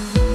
Bye.